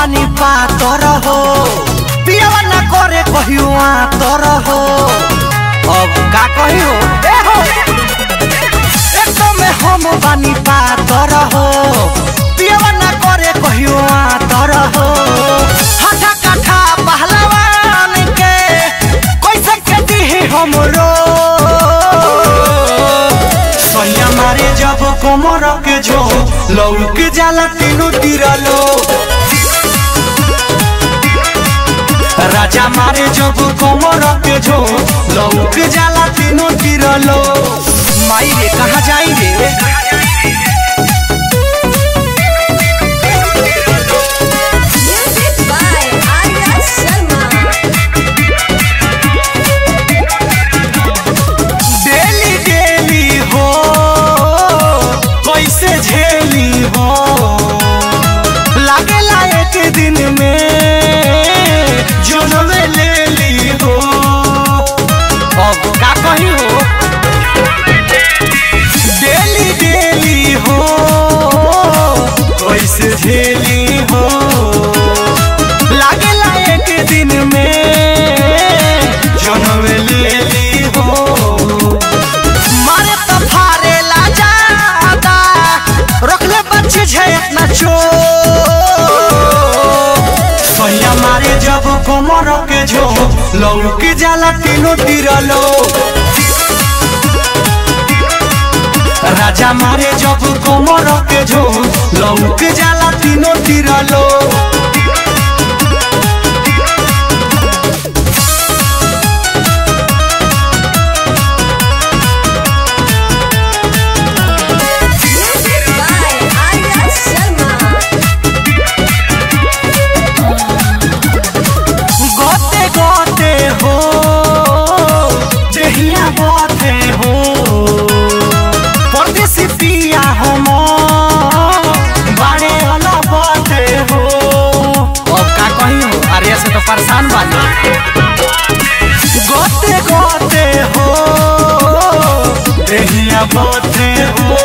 पानी पातर हो। पियावना करे कहियो आतर हो। अब का कहियो? ए हो। एकदम हम पानी पातर हो। पियावना करे कहियो आतर हो। हाथा काठा पहलवान के कैसे खेती है हमरो? सोनिया मारे जब कोमर के झो लौक जाला तीनों तिरलो। राजा मारे जब कमर के झो लौक जाला तीनों तिरलो झेली हो। लागेला एक दिन में जनम ले ली हो। मारे तो फारे ला जादा रखले बच्चे छे इतना चो सैया मारे जब कमर के झो लौक जाला तीनों तिरलो राजा मारे जब कोमर के झो लौक जाला तीनों तिरलो से तो गोते गोते हो जहिया गोते हो।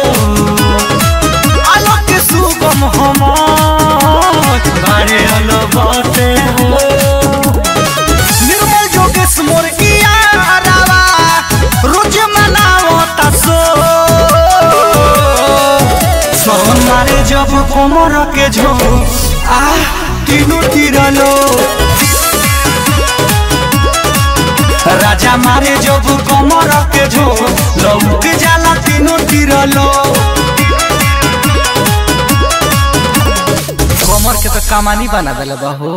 अलग सुगम हम बाते निर्मल जब कोमर के झो आ तीनों तिरलो मारे जब कमर के झो लौक जाला तीनों तिरलो कमर के तो कमानी बना दिले बहू।